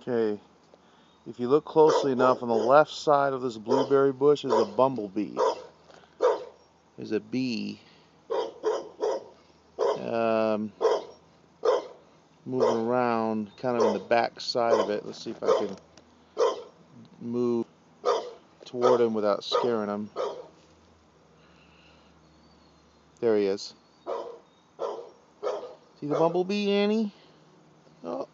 Okay, if you look closely enough, on the left side of this blueberry bush is a bumblebee. There's a bee um, moving around kind of in the back side of it. Let's see if I can move toward him without scaring him. There he is. See the bumblebee, Annie? Oh.